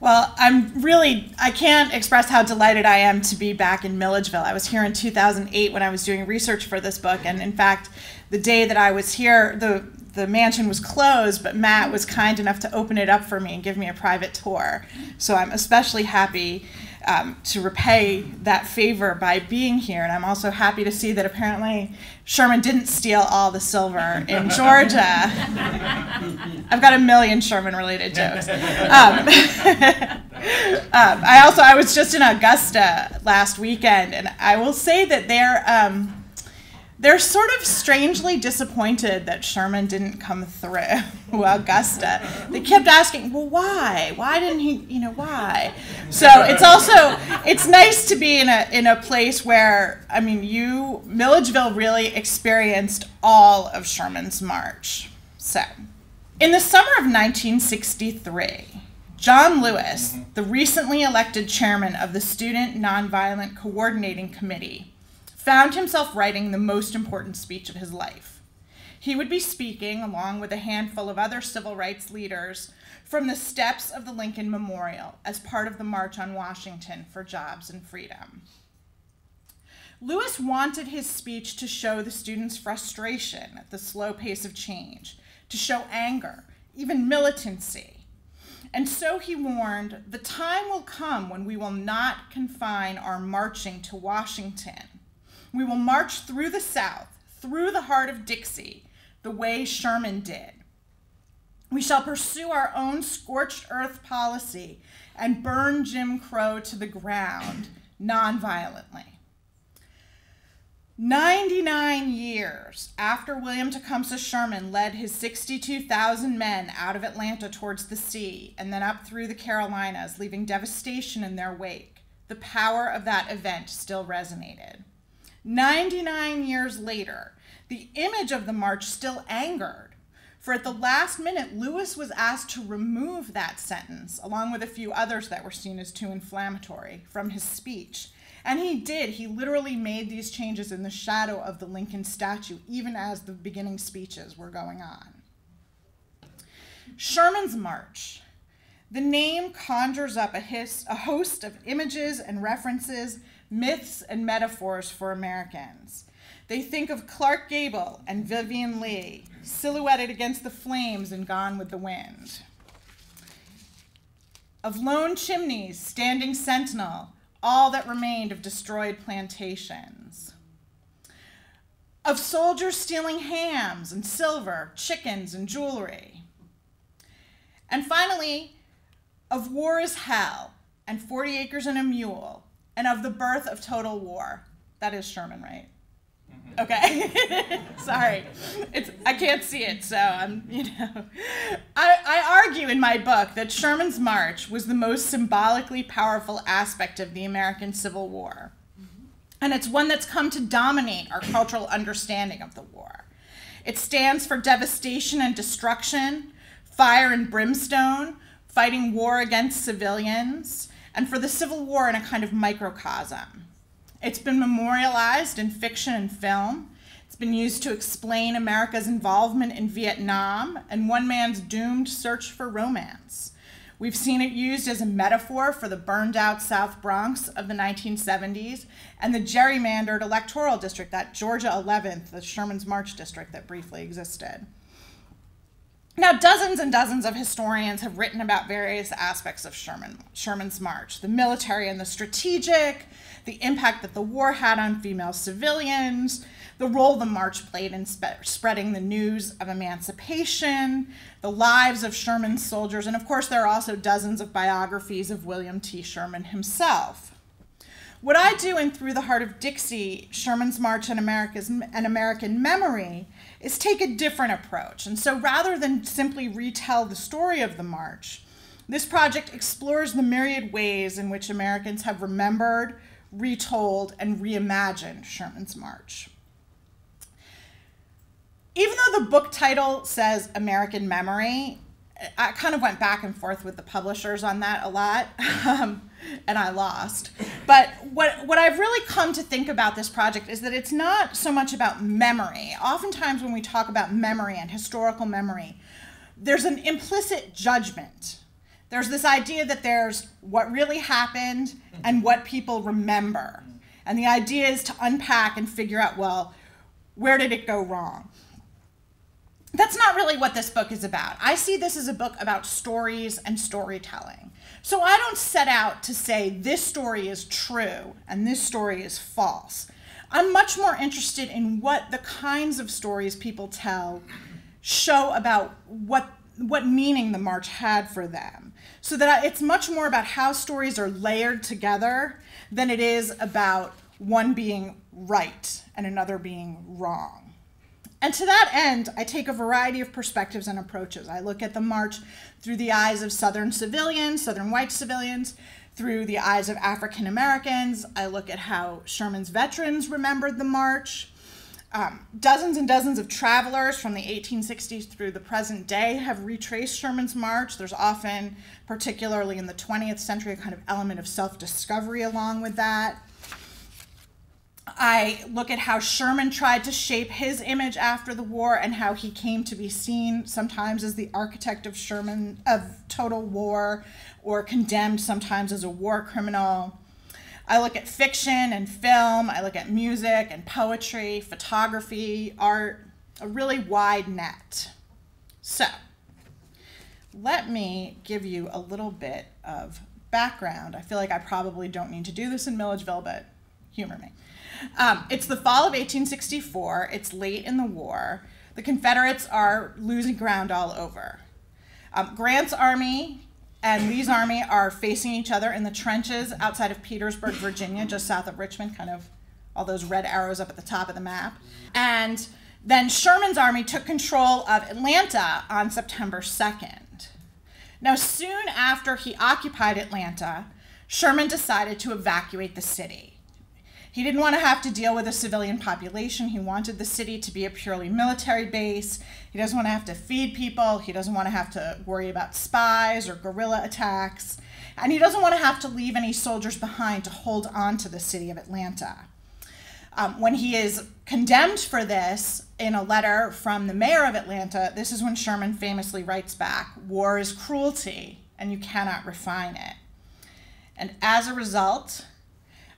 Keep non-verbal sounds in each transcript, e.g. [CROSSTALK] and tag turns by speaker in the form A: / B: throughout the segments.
A: Well, I'm really, I can't express how delighted I am to be back in Milledgeville. I was here in 2008 when I was doing research for this book. And in fact, the day that I was here, the, the mansion was closed, but Matt was kind enough to open it up for me and give me a private tour. So I'm especially happy um, to repay that favor by being here. And I'm also happy to see that apparently Sherman didn't steal all the silver in [LAUGHS] Georgia. I've got a million Sherman related jokes. Um, [LAUGHS] um, I also I was just in Augusta last weekend, and I will say that they're um, they're sort of strangely disappointed that Sherman didn't come through [LAUGHS] Augusta. They kept asking, well, why? Why didn't he, you know, why? So it's also, it's nice to be in a, in a place where, I mean, you, Milledgeville really experienced all of Sherman's march. So, in the summer of 1963, John Lewis, the recently elected chairman of the Student Nonviolent Coordinating Committee, found himself writing the most important speech of his life. He would be speaking, along with a handful of other civil rights leaders, from the steps of the Lincoln Memorial as part of the March on Washington for Jobs and Freedom. Lewis wanted his speech to show the students' frustration at the slow pace of change, to show anger, even militancy. And so he warned the time will come when we will not confine our marching to Washington we will march through the South, through the heart of Dixie, the way Sherman did. We shall pursue our own scorched earth policy and burn Jim Crow to the ground nonviolently. 99 years after William Tecumseh Sherman led his 62,000 men out of Atlanta towards the sea and then up through the Carolinas, leaving devastation in their wake, the power of that event still resonated. 99 years later, the image of the march still angered. For at the last minute, Lewis was asked to remove that sentence, along with a few others that were seen as too inflammatory, from his speech. And he did. He literally made these changes in the shadow of the Lincoln statue, even as the beginning speeches were going on. Sherman's March. The name conjures up a, his, a host of images and references myths and metaphors for Americans. They think of Clark Gable and Vivien Leigh, silhouetted against the flames and Gone with the Wind. Of lone chimneys standing sentinel, all that remained of destroyed plantations. Of soldiers stealing hams and silver, chickens and jewelry. And finally, of war is hell and 40 acres and a mule, and of the birth of total war. That is Sherman, right? Mm-hmm. Okay. [LAUGHS] Sorry. It's I can't see it, so I'm, you know. I, I argue in my book that Sherman's march was the most symbolically powerful aspect of the American Civil War. And it's one that's come to dominate our cultural understanding of the war. It stands for devastation and destruction, fire and brimstone, fighting war against civilians, and for the Civil War in a kind of microcosm. It's been memorialized in fiction and film. It's been used to explain America's involvement in Vietnam and one man's doomed search for romance. We've seen it used as a metaphor for the burned out South Bronx of the 1970s and the gerrymandered electoral district, that Georgia 11th, the Sherman's March district that briefly existed. Now, dozens and dozens of historians have written about various aspects of Sherman, Sherman's march the military and the strategic, the impact that the war had on female civilians, the role the march played in spe- spreading the news of emancipation, the lives of Sherman's soldiers, and of course, there are also dozens of biographies of William T. Sherman himself. What I do in Through the Heart of Dixie, Sherman's March and America's and American Memory is take a different approach. And so rather than simply retell the story of the march, this project explores the myriad ways in which Americans have remembered, retold, and reimagined Sherman's March. Even though the book title says American Memory, I kind of went back and forth with the publishers on that a lot, [LAUGHS] um, and I lost. But what what I've really come to think about this project is that it's not so much about memory. Oftentimes, when we talk about memory and historical memory, there's an implicit judgment there's this idea that there's what really happened and what people remember. And the idea is to unpack and figure out, well, where did it go wrong? That's not really what this book is about. I see this as a book about stories and storytelling. So I don't set out to say this story is true and this story is false. I'm much more interested in what the kinds of stories people tell show about what what meaning the march had for them. So that it's much more about how stories are layered together than it is about one being right and another being wrong. And to that end, I take a variety of perspectives and approaches. I look at the march through the eyes of Southern civilians, Southern white civilians, through the eyes of African Americans. I look at how Sherman's veterans remembered the march. Um, dozens and dozens of travelers from the 1860s through the present day have retraced Sherman's march. There's often, particularly in the 20th century, a kind of element of self discovery along with that. I look at how Sherman tried to shape his image after the war and how he came to be seen sometimes as the architect of Sherman of total war or condemned sometimes as a war criminal. I look at fiction and film, I look at music and poetry, photography, art, a really wide net. So, let me give you a little bit of background. I feel like I probably don't need to do this in Milledgeville, but humor me. Um, it's the fall of 1864, it's late in the war. The Confederates are losing ground all over. Um, Grant's army and Lee's army are facing each other in the trenches outside of Petersburg, Virginia, just south of Richmond, kind of all those red arrows up at the top of the map. And then Sherman's army took control of Atlanta on September 2nd. Now, soon after he occupied Atlanta, Sherman decided to evacuate the city. He didn't want to have to deal with a civilian population. He wanted the city to be a purely military base. He doesn't want to have to feed people. He doesn't want to have to worry about spies or guerrilla attacks. And he doesn't want to have to leave any soldiers behind to hold on to the city of Atlanta. Um, when he is condemned for this in a letter from the mayor of Atlanta, this is when Sherman famously writes back War is cruelty, and you cannot refine it. And as a result,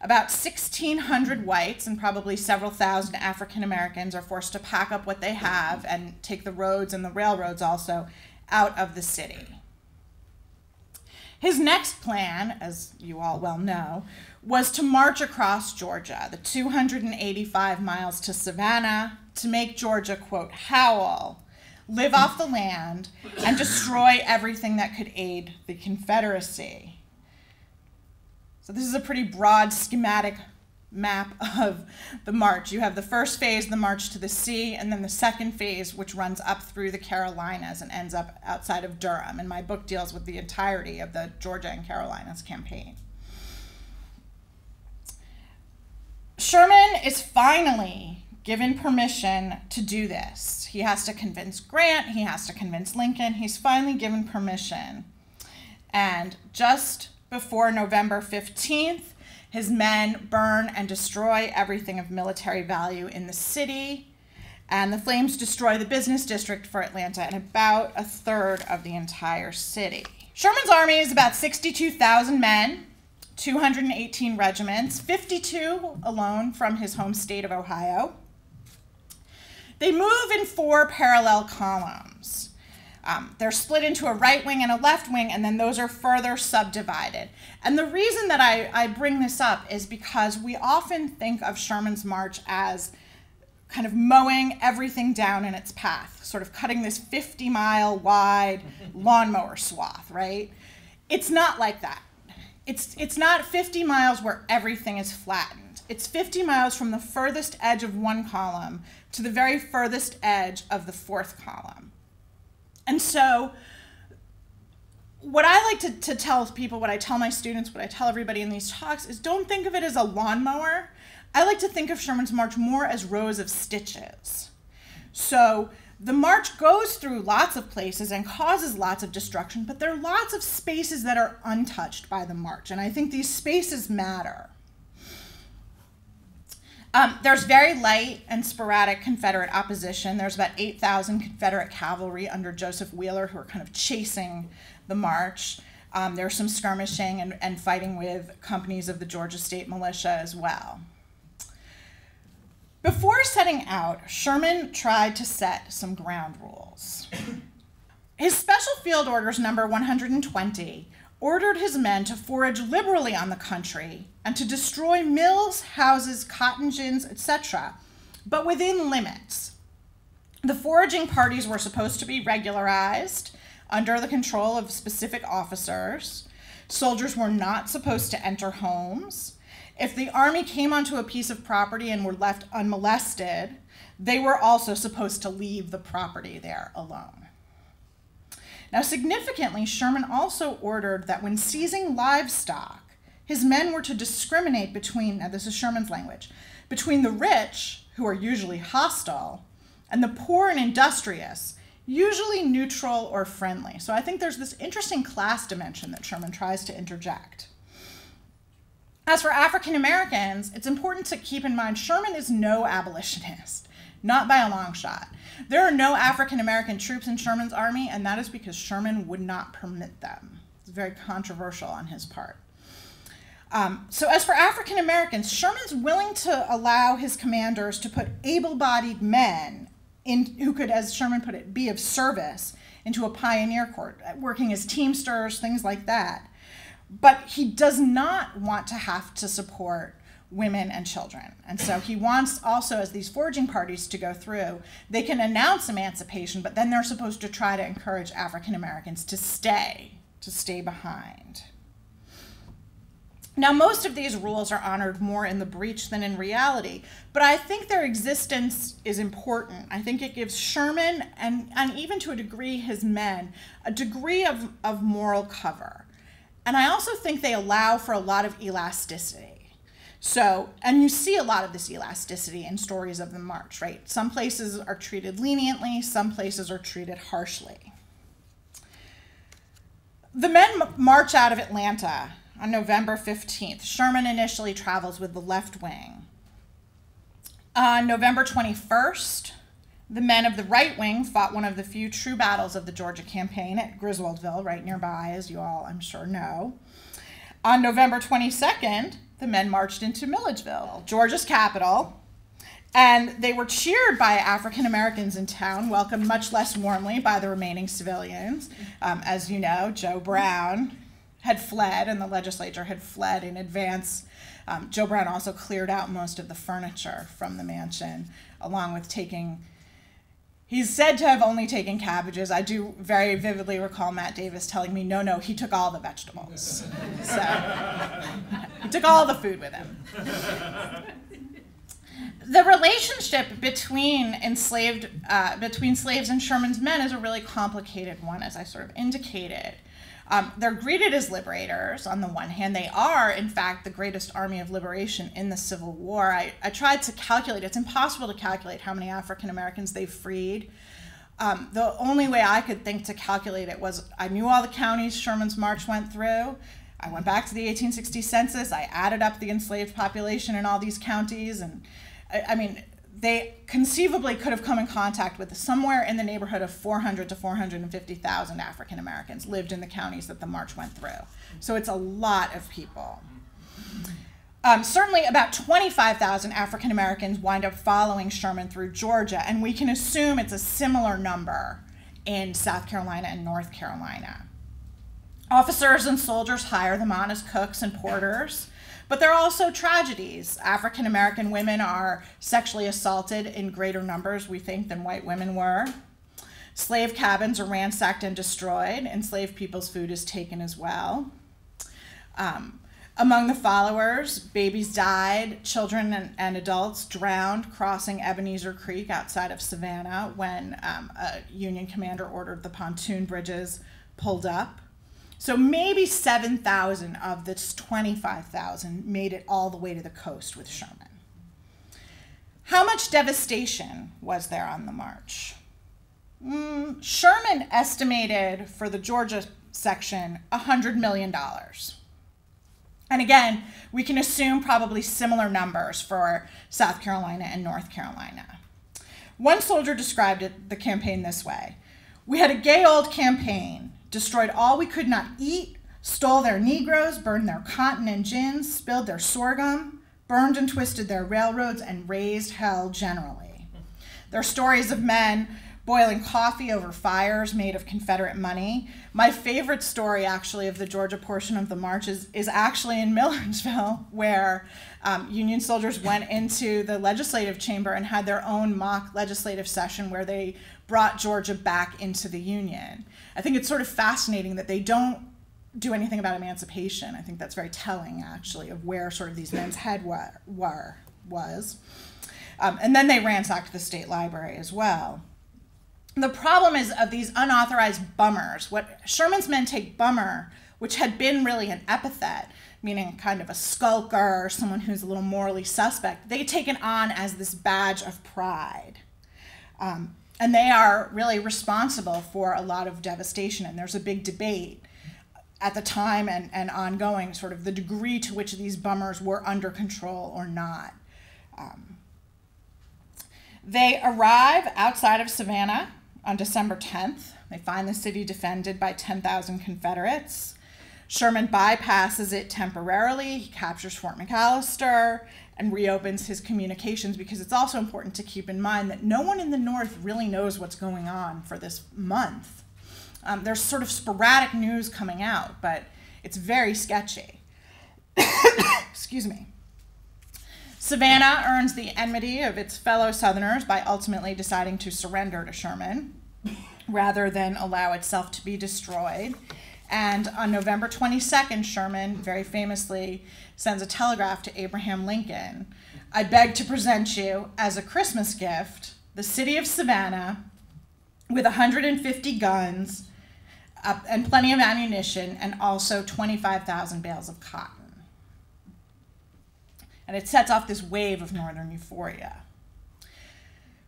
A: about 1,600 whites and probably several thousand African Americans are forced to pack up what they have and take the roads and the railroads also out of the city. His next plan, as you all well know, was to march across Georgia, the 285 miles to Savannah, to make Georgia, quote, howl, live off the land, and destroy everything that could aid the Confederacy. So this is a pretty broad schematic map of the march. You have the first phase, the march to the sea, and then the second phase, which runs up through the Carolinas and ends up outside of Durham. And my book deals with the entirety of the Georgia and Carolinas campaign. Sherman is finally given permission to do this. He has to convince Grant, he has to convince Lincoln. He's finally given permission. And just before November 15th, his men burn and destroy everything of military value in the city, and the flames destroy the business district for Atlanta and about a third of the entire city. Sherman's army is about 62,000 men, 218 regiments, 52 alone from his home state of Ohio. They move in four parallel columns. Um, they're split into a right wing and a left wing, and then those are further subdivided. And the reason that I, I bring this up is because we often think of Sherman's March as kind of mowing everything down in its path, sort of cutting this 50 mile wide [LAUGHS] lawnmower swath, right? It's not like that. It's, it's not 50 miles where everything is flattened. It's 50 miles from the furthest edge of one column to the very furthest edge of the fourth column. And so, what I like to, to tell people, what I tell my students, what I tell everybody in these talks is don't think of it as a lawnmower. I like to think of Sherman's March more as rows of stitches. So, the march goes through lots of places and causes lots of destruction, but there are lots of spaces that are untouched by the march, and I think these spaces matter. Um, there's very light and sporadic Confederate opposition. There's about 8,000 Confederate cavalry under Joseph Wheeler who are kind of chasing the march. Um, there's some skirmishing and, and fighting with companies of the Georgia State Militia as well. Before setting out, Sherman tried to set some ground rules. His Special Field Orders number 120 ordered his men to forage liberally on the country and to destroy mills, houses, cotton gins, etc., but within limits. The foraging parties were supposed to be regularized under the control of specific officers. Soldiers were not supposed to enter homes. If the army came onto a piece of property and were left unmolested, they were also supposed to leave the property there alone. Now, significantly, Sherman also ordered that when seizing livestock, his men were to discriminate between, now this is Sherman's language, between the rich, who are usually hostile, and the poor and industrious, usually neutral or friendly. So I think there's this interesting class dimension that Sherman tries to interject. As for African Americans, it's important to keep in mind Sherman is no abolitionist, not by a long shot. There are no African American troops in Sherman's army, and that is because Sherman would not permit them. It's very controversial on his part. Um, so, as for African Americans, Sherman's willing to allow his commanders to put able bodied men in, who could, as Sherman put it, be of service into a pioneer corps, working as teamsters, things like that. But he does not want to have to support women and children. And so he wants also, as these foraging parties to go through, they can announce emancipation, but then they're supposed to try to encourage African Americans to stay, to stay behind. Now, most of these rules are honored more in the breach than in reality, but I think their existence is important. I think it gives Sherman, and, and even to a degree his men, a degree of, of moral cover. And I also think they allow for a lot of elasticity. So, and you see a lot of this elasticity in stories of the march, right? Some places are treated leniently, some places are treated harshly. The men march out of Atlanta on November 15th. Sherman initially travels with the left wing. On November 21st, the men of the right wing fought one of the few true battles of the Georgia campaign at Griswoldville, right nearby, as you all, I'm sure, know. On November 22nd, the men marched into Milledgeville, Georgia's capital, and they were cheered by African Americans in town, welcomed much less warmly by the remaining civilians. Um, as you know, Joe Brown had fled, and the legislature had fled in advance. Um, Joe Brown also cleared out most of the furniture from the mansion, along with taking. He's said to have only taken cabbages. I do very vividly recall Matt Davis telling me, no, no, he took all the vegetables. [LAUGHS] so he took all the food with him. the relationship between enslaved uh, between slaves and Sherman's men is a really complicated one, as I sort of indicated. Um, they're greeted as liberators on the one hand. They are, in fact, the greatest army of liberation in the Civil War. I, I tried to calculate, it's impossible to calculate how many African Americans they freed. Um, the only way I could think to calculate it was I knew all the counties Sherman's March went through. I went back to the 1860 census. I added up the enslaved population in all these counties. And I, I mean, they conceivably could have come in contact with somewhere in the neighborhood of 400 to 450,000 African Americans lived in the counties that the march went through. So it's a lot of people. Um, certainly, about 25,000 African Americans wind up following Sherman through Georgia, and we can assume it's a similar number in South Carolina and North Carolina. Officers and soldiers hire them on as cooks and porters. But there are also tragedies. African American women are sexually assaulted in greater numbers, we think, than white women were. Slave cabins are ransacked and destroyed. Enslaved people's food is taken as well. Um, among the followers, babies died, children and, and, adults drowned crossing Ebenezer Creek outside of Savannah when um, a Union commander ordered the pontoon bridges pulled up. So maybe 7,000 of this 25,000 made it all the way to the coast with Sherman. How much devastation was there on the march? Mm, Sherman estimated for the Georgia section $100 million. And again, we can assume probably similar numbers for South Carolina and North Carolina. One soldier described it, the campaign this way We had a gay old campaign destroyed all we could not eat, stole their Negroes, burned their cotton and gins, spilled their sorghum, burned and twisted their railroads, and raised hell generally. Their stories of men boiling coffee over fires made of Confederate money. My favorite story, actually, of the Georgia portion of the march is, is actually in [LAUGHS] Milledgeville, where um, Union soldiers went into the legislative chamber and had their own mock legislative session where they brought Georgia back into the Union. I think it's sort of fascinating that they don't do anything about emancipation. I think that's very telling, actually, of where sort of these men's head were, were was. Um, and then they ransacked the state library as well the problem is of these unauthorized bummers. What Sherman's men take bummer, which had been really an epithet, meaning kind of a skulker or someone who's a little morally suspect, they take it on as this badge of pride. Um, and they are really responsible for a lot of devastation. And there's a big debate at the time and, and ongoing, sort of the degree to which these bummers were under control or not. Um, they arrive outside of Savannah on December 10th. They find the city defended by 10,000 Confederates. Sherman bypasses it temporarily. He captures Fort McAllister and reopens his communications because it's also important to keep in mind that no one in the North really knows what's going on for this month. Um, there's sort of sporadic news coming out, but it's very sketchy. [COUGHS] Excuse me. Savannah earns the enmity of its fellow Southerners by ultimately deciding to surrender to Sherman rather than allow itself to be destroyed. And on November 22nd, Sherman very famously sends a telegraph to Abraham Lincoln I beg to present you as a Christmas gift the city of Savannah with 150 guns uh, and plenty of ammunition and also 25,000 bales of cotton and it sets off this wave of northern euphoria.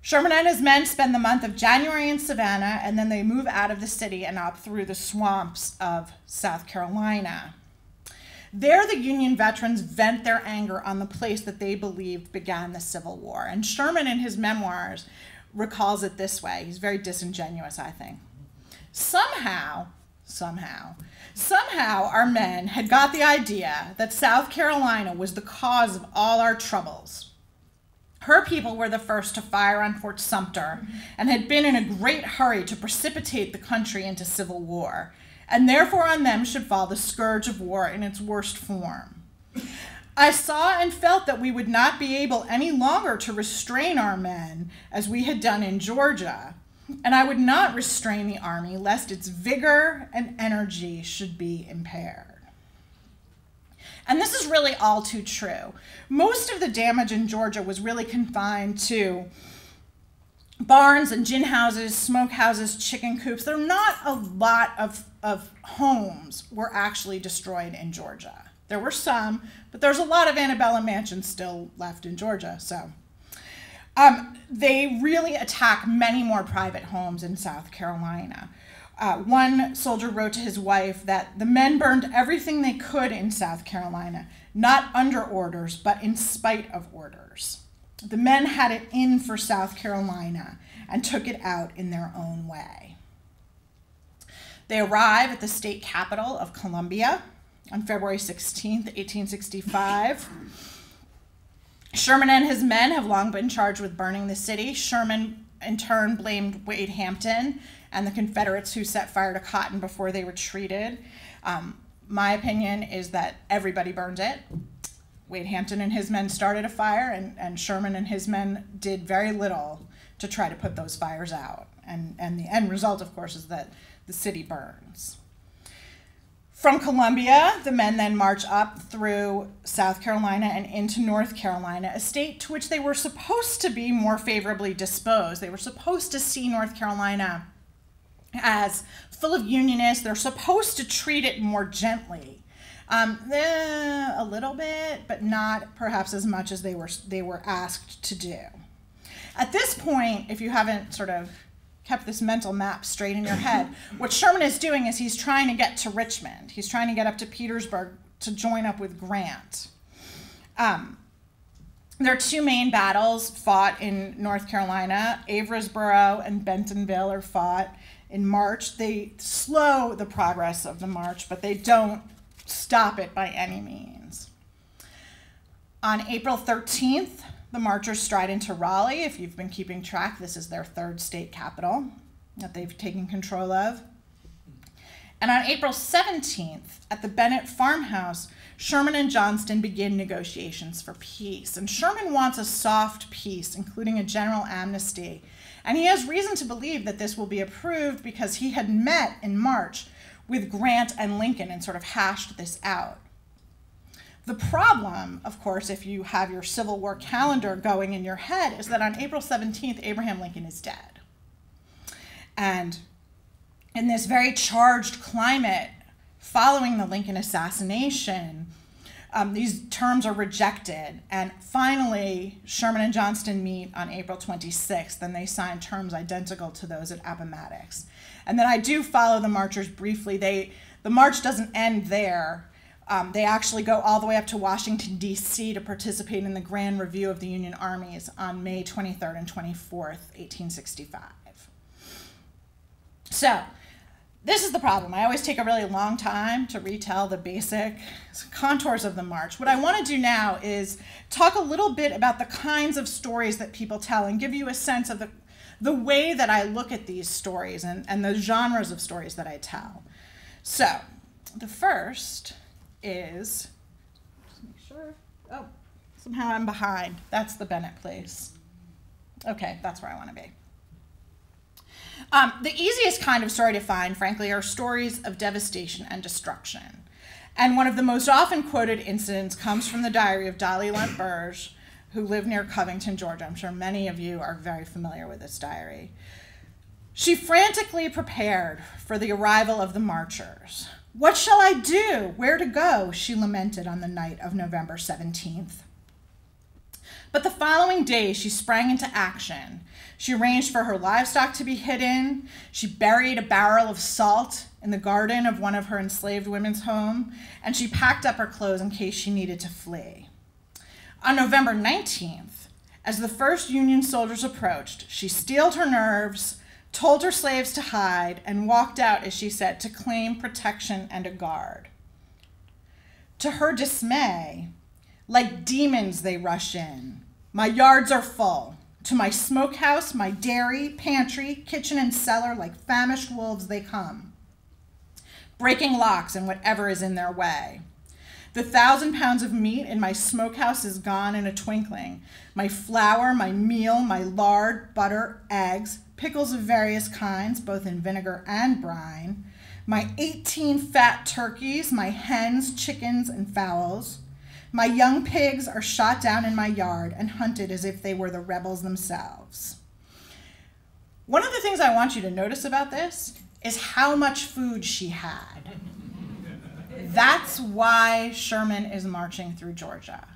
A: Sherman and his men spend the month of January in Savannah, and then they move out of the city and up through the swamps of South Carolina. There, the Union veterans vent their anger on the place that they believed began the Civil War. And Sherman, in his memoirs, recalls it this way. He's very disingenuous, I think. Somehow, somehow, Somehow, our men had got the idea that South Carolina was the cause of all our troubles. Her people were the first to fire on Fort Sumter and had been in a great hurry to precipitate the country into civil war, and therefore on them should fall the scourge of war in its worst form. I saw and felt that we would not be able any longer to restrain our men as we had done in Georgia, and I would not restrain the army lest its vigor and energy should be impaired. And this is really all too true. Most of the damage in Georgia was really confined to barns and gin houses, smokehouses, chicken coops. There are not a lot of, of homes were actually destroyed in Georgia. There were some, but there's a lot of antebellum mansions still left in Georgia. So um, they really attack many more private homes in South Carolina. Uh, one soldier wrote to his wife that the men burned everything they could in South Carolina, not under orders, but in spite of orders. The men had it in for South Carolina and took it out in their own way. They arrive at the state capital of Columbia on February 16, 1865. Sherman and his men have long been charged with burning the city. Sherman, in turn, blamed Wade Hampton and the Confederates who set fire to cotton before they retreated. Um, my opinion is that everybody burned it. Wade Hampton and his men started a fire, and, and Sherman and his men did very little to try to put those fires out. And, and the end result, of course, is that the city burns. From Columbia, the men then march up through South Carolina and into North Carolina, a state to which they were supposed to be more favorably disposed. They were supposed to see North Carolina as full of Unionists. They're supposed to treat it more gently. Um, eh, a little bit, but not perhaps as much as they were they were asked to do. At this point, if you haven't sort of kept this mental map straight in your head. what Sherman is doing is he's trying to get to Richmond. He's trying to get up to Petersburg to join up with Grant. Um, there are two main battles fought in North Carolina. Averasboro and Bentonville are fought in March. They slow the progress of the march, but they don't stop it by any means. On April 13th, the marchers stride into Raleigh. If you've been keeping track, this is their third state capital that they've taken control of. And on April 17th, at the Bennett farmhouse, Sherman and Johnston begin negotiations for peace. And Sherman wants a soft peace, including a general amnesty. And he has reason to believe that this will be approved because he had met in March with Grant and Lincoln and sort of hashed this out. The problem, of course, if you have your Civil War calendar going in your head, is that on April 17th, Abraham Lincoln is dead. And in this very charged climate following the Lincoln assassination, um, these terms are rejected. And finally, Sherman and Johnston meet on April 26th, and they sign terms identical to those at Appomattox. And then I do follow the marchers briefly. They, the march doesn't end there. Um, they actually go all the way up to Washington, D.C. to participate in the Grand Review of the Union Armies on May 23rd and 24th, 1865. So, this is the problem. I always take a really long time to retell the basic contours of the march. What I want to do now is talk a little bit about the kinds of stories that people tell and give you a sense of the, the way that I look at these stories and, and the genres of stories that I tell. So, the first is, just make sure, oh, somehow I'm behind. That's the Bennett place. Okay, that's where I want to be. Um, the easiest kind of story to find, frankly, are stories of devastation and destruction. And one of the most often quoted incidents comes from the diary of Dolly Lunt Burge, who lived near Covington, Georgia. I'm sure many of you are very familiar with this diary. She frantically prepared for the arrival of the marchers. What shall I do? Where to go? She lamented on the night of November 17th. But the following day, she sprang into action. She arranged for her livestock to be hidden. She buried a barrel of salt in the garden of one of her enslaved women's home, and she packed up her clothes in case she needed to flee. On November 19th, as the first Union soldiers approached, she steeled her nerves, told her slaves to hide, and walked out, as she said, to claim protection and a guard. To her dismay, like demons they rush in. My yards are full. To my smokehouse, my dairy, pantry, kitchen, and cellar, like famished wolves they come, breaking locks and whatever is in their way. The thousand pounds of meat in my smokehouse is gone in a twinkling. My flour, my meal, my lard, butter, eggs, pickles of various kinds, both in vinegar and brine, my 18 fat turkeys, my hens, chickens, and fowls. My young pigs are shot down in my yard and hunted as if they were the rebels themselves. One of the things I want you to notice about this is how much food she had. That's why Sherman is marching through Georgia,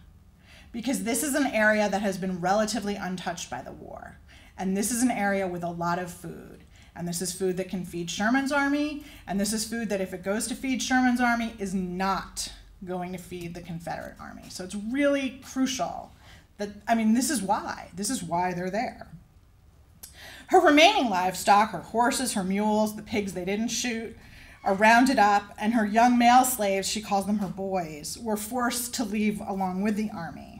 A: because this is an area that has been relatively untouched by the war. And this is an area with a lot of food. And this is food that can feed Sherman's army. And this is food that, if it goes to feed Sherman's army, is not going to feed the Confederate army. So it's really crucial that, I mean, this is why. This is why they're there. Her remaining livestock, her horses, her mules, the pigs they didn't shoot, are rounded up, and her young male slaves, she calls them her boys, were forced to leave along with the army.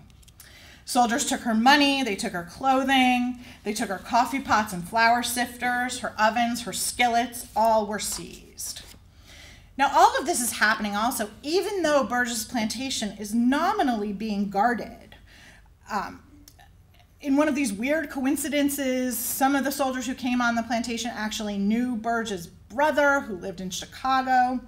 A: Soldiers took her money, they took her clothing, they took her coffee pots and flour sifters, her ovens, her skillets, all were seized. Now, all of this is happening also, even though Burge's plantation is nominally being guarded. Um, in one of these weird coincidences, some of the soldiers who came on the plantation actually knew Burge's brother, who lived in Chicago.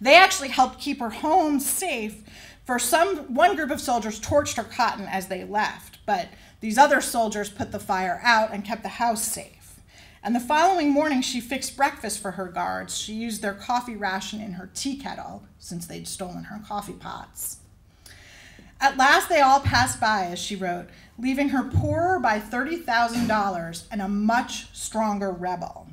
A: They actually helped keep her home safe for some, one group of soldiers torched her cotton as they left, but these other soldiers put the fire out and kept the house safe. And the following morning, she fixed breakfast for her guards. She used their coffee ration in her tea kettle, since they'd stolen her coffee pots. At last, they all passed by, as she wrote, leaving her poorer by $30,000 and a much stronger rebel.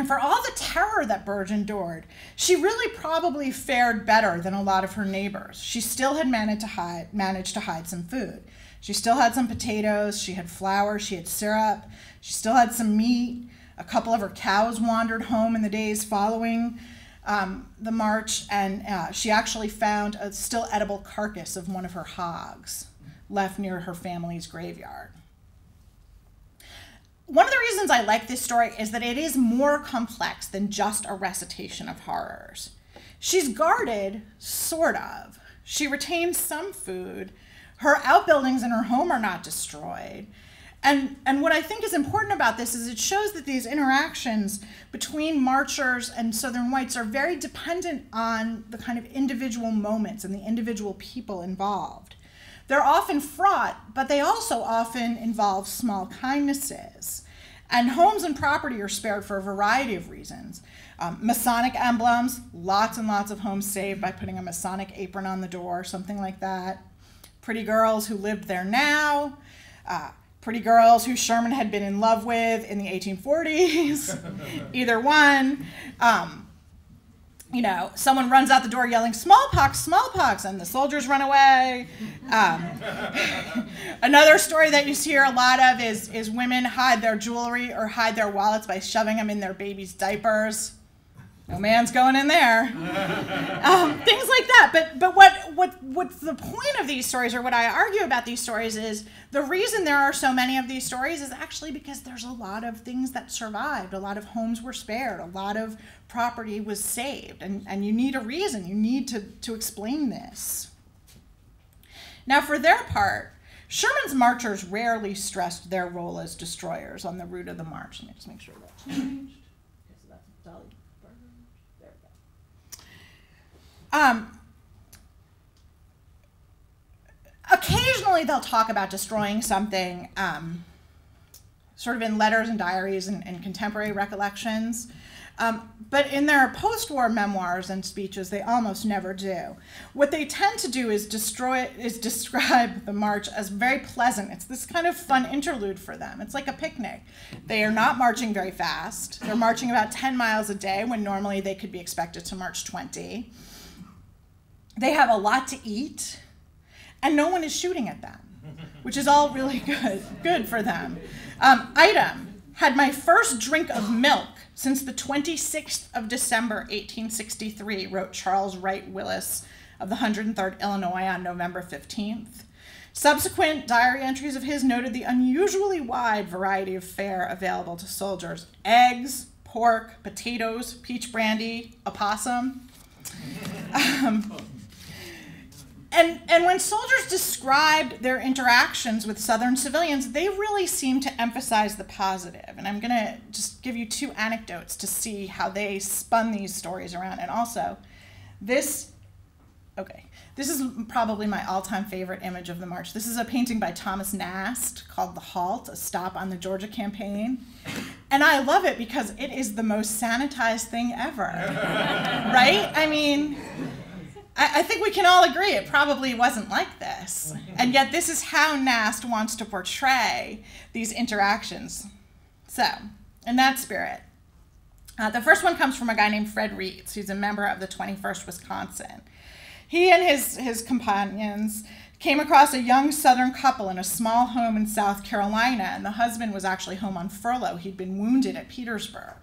A: And for all the terror that Burge endured, she really probably fared better than a lot of her neighbors. She still had managed to hide, managed to hide some food. She still had some potatoes, she had flour, she had syrup, she still had some meat, A couple of her cows wandered home in the days following um, the march, and uh, she actually found a still edible carcass of one of her hogs left near her family's graveyard. One of the reasons I like this story is that it is more complex than just a recitation of horrors. She's guarded, sort of. She retains some food. Her outbuildings in her home are not destroyed. And, and what I think is important about this is it shows that these interactions between marchers and Southern whites are very dependent on the kind of individual moments and the individual people involved. They're often fraught, but they also often involve small kindnesses. And homes and property are spared for a variety of reasons. Um, Masonic emblems, lots and lots of homes saved by putting a Masonic apron on the door, something like that. Pretty girls who lived there now. Uh, pretty girls who Sherman had been in love with in the 1840s, [LAUGHS] either one. Um, you know, someone runs out the door yelling, smallpox, smallpox, and the soldiers run away. Um, [LAUGHS] another story that you hear a lot of is, is women hide their jewelry or hide their wallets by shoving them in their baby's diapers. No man's going in there. [LAUGHS] Um, things like that. But but what what what's the point of these stories, or what I argue about these stories, is the reason there are so many of these stories is actually because there's a lot of things that survived. A lot of homes were spared. A lot of property was saved, and and you need a reason. You need to to explain this. Now, for their part, Sherman's marchers rarely stressed their role as destroyers on the route of the march. Let me just make sure that changed. Okay, so that's Dolly. Um, occasionally they'll talk about destroying something um, sort of in letters and diaries and, and contemporary recollections. Um, but in their post war memoirs and speeches, they almost never do. What they tend to do is destroy is describe the march as very pleasant. It's this kind of fun interlude for them. It's like a picnic. They are not marching very fast. They're marching about 10 miles a day when normally they could be expected to march 20. They have a lot to eat, and no one is shooting at them, which is all really [LAUGHS] good, good for them. Um, item had my first drink of milk since the 26th of December, 1863, wrote Charles Wright Willis of the 103rd Illinois on November 15th. Subsequent diary entries of his noted the unusually wide variety of fare available to soldiers eggs, pork, potatoes, peach brandy, opossum. [LAUGHS] Um, and, and when soldiers described their interactions with Southern civilians, they really seemed to emphasize the positive. And I'm going to just give you two anecdotes to see how they spun these stories around. And also, this, okay, this is probably my all time favorite image of the march. This is a painting by Thomas Nast called The Halt, a stop on the Georgia campaign. And I love it because it is the most sanitized thing ever, [LAUGHS] right? I mean, I, I think we can all agree it probably wasn't like this. And yet, this is how Nast wants to portray these interactions. So, in that spirit, uh, the first one comes from a guy named Fred Reeds, who's a member of the 21st Wisconsin. He and his, his companions came across a young Southern couple in a small home in South Carolina, and the husband was actually home on furlough. He'd been wounded at Petersburg.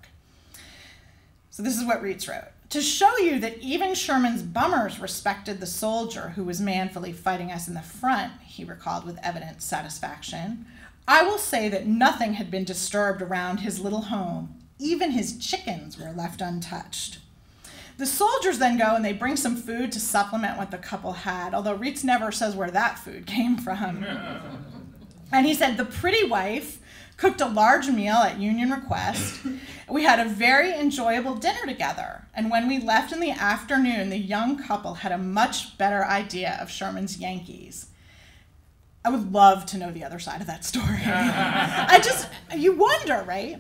A: So, this is what Reeds wrote to show you that even Sherman's bummers respected the soldier who was manfully fighting us in the front, he recalled with evident satisfaction, I will say that nothing had been disturbed around his little home. Even his chickens were left untouched. The soldiers then go and they bring some food to supplement what the couple had, although Reitz never says where that food came from. [LAUGHS] and he said the pretty wife cooked a large meal at Union request. We had a very enjoyable dinner together. And when we left in the afternoon, the young couple had a much better idea of Sherman's Yankees. I would love to know the other side of that story. [LAUGHS] I just, you wonder, right?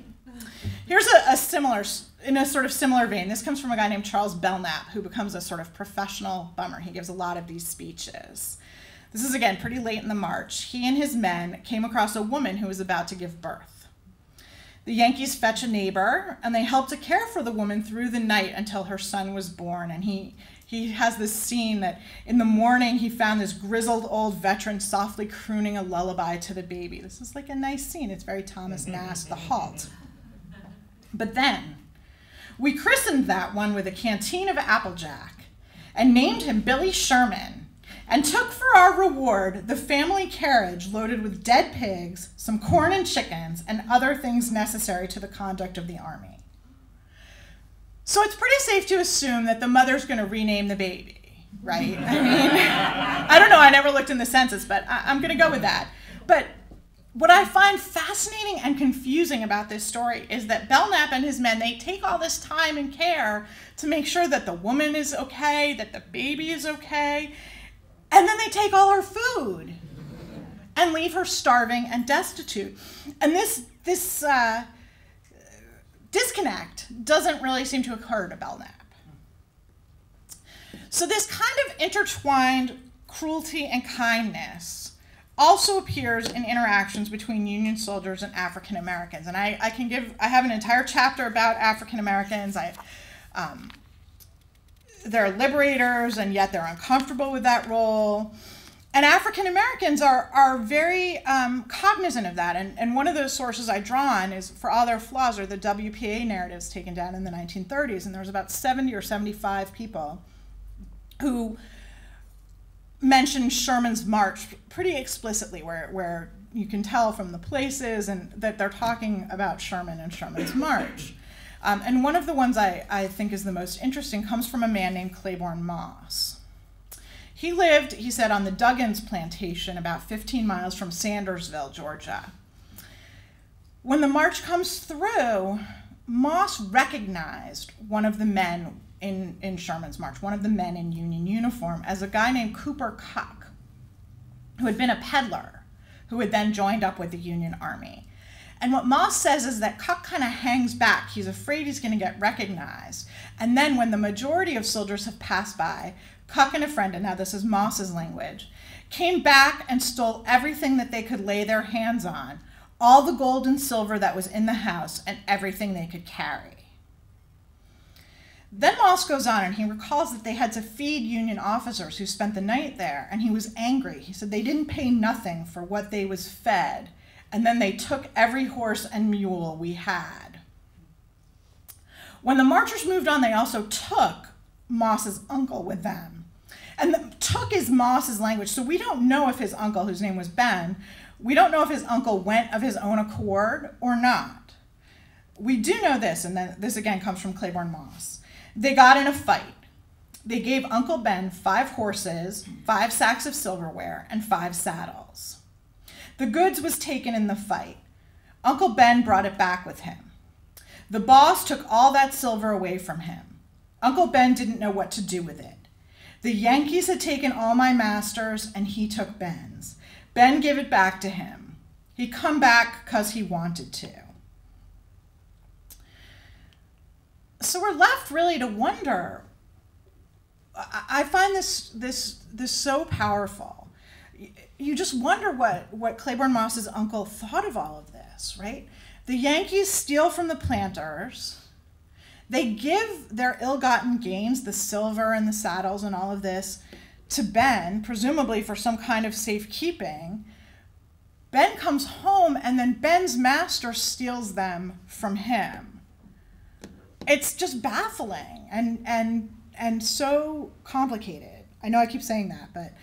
A: Here's a, a, similar, in a sort of similar vein. This comes from a guy named Charles Belknap, who becomes a sort of professional bummer. He gives a lot of these speeches. This is again pretty late in the march. He and his men came across a woman who was about to give birth. The Yankees fetch a neighbor and they help to care for the woman through the night until her son was born. And he, he has this scene that in the morning he found this grizzled old veteran softly crooning a lullaby to the baby. This is like a nice scene. It's very Thomas mm-hmm. Nast, The Halt. But then, we christened that one with a canteen of Applejack and named him Billy Sherman and took for our reward the family carriage loaded with dead pigs, some corn and chickens, and other things necessary to the conduct of the army. So it's pretty safe to assume that the mother's going to rename the baby, right? I mean, [LAUGHS] I don't know, I never looked in the census, but I- am going to go with that. But what I find fascinating and confusing about this story is that Belknap and his men, they take all this time and care to make sure that the woman is okay, that the baby is okay, and then they take all her food and leave her starving and destitute. And this, this uh, disconnect doesn't really seem to occur to Belknap. So, this kind of intertwined cruelty and kindness also appears in interactions between Union soldiers and African Americans. And I, I can give, I have an entire chapter about African Americans. I, um, they're liberators, and yet they're uncomfortable with that role. And African Americans are, are very um, cognizant of that. And, and one of those sources I draw on is, for all their flaws, are the WPA narratives taken down in the 1930s. And there was about 70 or 75 people who mentioned Sherman's march pretty explicitly, where, where you can tell from the places and that they're talking about Sherman and Sherman's march. Um, and one of the ones I, I think is the most interesting comes from a man named Claiborne Moss. He lived, he said, on the Duggins plantation about 15 miles from Sandersville, Georgia. When the march comes through, Moss recognized one of the men in, in Sherman's March, one of the men in Union uniform, as a guy named Cooper Cuck, who had been a peddler, who had then joined up with the Union Army. And what Moss says is that Cuck kind of hangs back. He's afraid he's going to get recognized. And then, when the majority of soldiers have passed by, Cuck and a friend, and now this is Moss's language, came back and stole everything that they could lay their hands on all the gold and silver that was in the house, and everything they could carry. Then Moss goes on and he recalls that they had to feed Union officers who spent the night there, and he was angry. He said they didn't pay nothing for what they was fed, and then they took every horse and mule we had. When the marchers moved on, they also took Moss's uncle with them. And the, took is Moss's language, so we don't know if his uncle, whose name was Ben, we don't know if his uncle went of his own accord or not. We do know this, and then this again comes from Claiborne Moss. They got in a fight. They gave Uncle Ben five horses, five sacks of silverware, and five saddles. The goods was taken in the fight. Uncle Ben brought it back with him. The boss took all that silver away from him. Uncle Ben didn't know what to do with it. The Yankees had taken all my masters, and he took Ben's. Ben gave it back to him. He come back because he wanted to. so we're left really to wonder. I find this this this so powerful. You just wonder what what Claiborne Moss's uncle thought of all of this, right? The Yankees steal from the planters. They give their ill-gotten gains, the silver and the saddles and all of this, to Ben, presumably for some kind of safekeeping. Ben comes home and then Ben's master steals them from him it's just baffling and and and so complicated. I know I keep saying that, but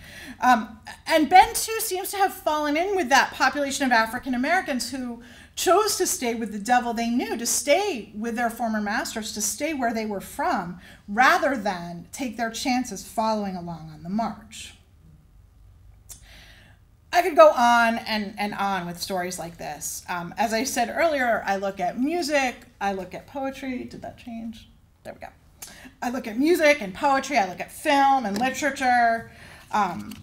A: um, and Ben too seems to have fallen in with that population of African Americans who chose to stay with the devil they knew, to stay with their former masters, to stay where they were from, rather than take their chances following along on the march. I could go on and, and on with stories like this. Um, as I said earlier, I look at music, I look at poetry. Did that change? There we go. I look at music and poetry, I look at film and literature. Um,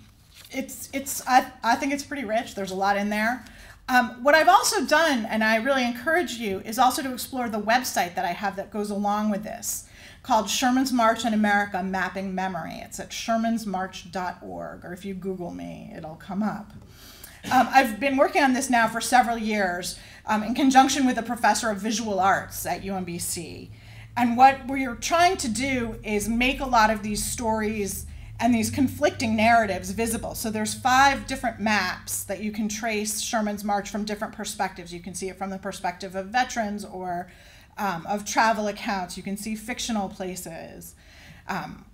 A: it's, it's, I, I think it's pretty rich. There's a lot in there. Um, what I've also done, and I really encourage you, is also to explore the website that I have that goes along with this called Sherman's March in America Mapping Memory. It's at shermansmarch.org, or if you Google me, it'll come up. Um, I've been working on this now for several years um, in conjunction with a professor of visual arts at UMBC. And what we're trying to do is make a lot of these stories and these conflicting narratives visible. So there's five different maps that you can trace Sherman's March from different perspectives. You can see it from the perspective of veterans or um, of travel accounts. You can see fictional places. Um,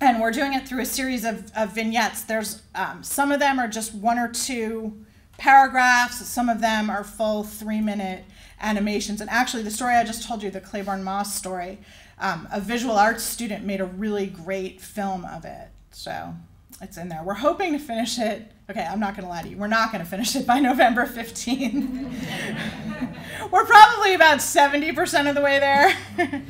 A: and we're doing it through a series of, of vignettes. There's um, some of them are just one or two paragraphs. Some of them are full three minute animations. And actually, the story I just told you, the Claiborne Moss story, um, a visual arts student made a really great film of it. So it's in there. We're hoping to finish it. Okay, I'm not going to lie to you. We're not going to finish it by [LAUGHS] November 15th. [LAUGHS] We're probably about 70% of the way there. [LAUGHS]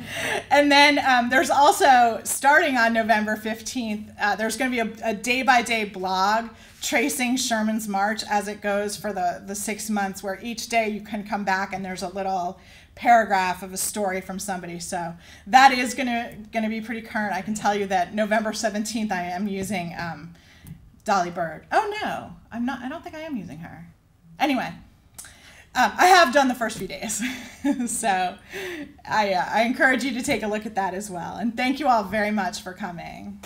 A: and then um, there's also, starting on November 15th, uh, there's going to be a day by day blog tracing Sherman's March as it goes for the, the six months, where each day you can come back and there's a little paragraph of a story from somebody. So that is gonna gonna be pretty current. I can tell you that November 17th I am using um, Dolly Burge. Oh no, I'm not. I don't think I am using her. Anyway. Um, I have done the first few days, [LAUGHS] so I, uh, I encourage you to take a look at that as well. And thank you all very much for coming.